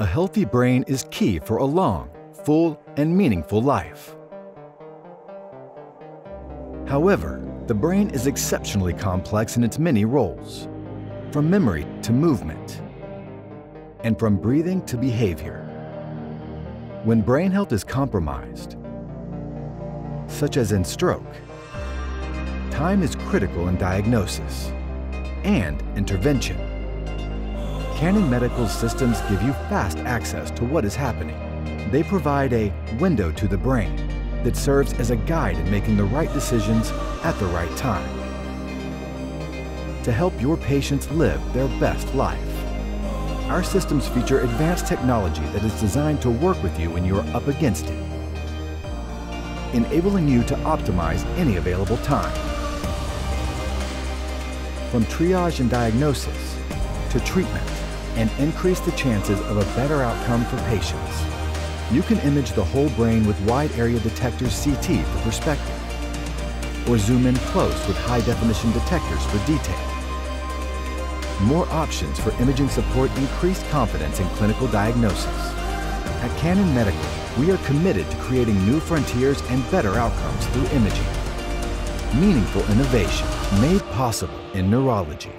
A healthy brain is key for a long, full, and meaningful life. However, the brain is exceptionally complex in its many roles, from memory to movement, and from breathing to behavior. When brain health is compromised, such as in stroke, time is critical in diagnosis and intervention. Canon Medical systems give you fast access to what is happening. They provide a window to the brain that serves as a guide in making the right decisions at the right time to help your patients live their best life. Our systems feature advanced technology that is designed to work with you when you are up against it, enabling you to optimize any available time. From triage and diagnosis to treatment and increase the chances of a better outcome for patients. You can image the whole brain with wide area detectors CT for perspective, or zoom in close with high definition detectors for detail. More options for imaging support increased confidence in clinical diagnosis. At Canon Medical, we are committed to creating new frontiers and better outcomes through imaging. Meaningful innovation made possible in neurology.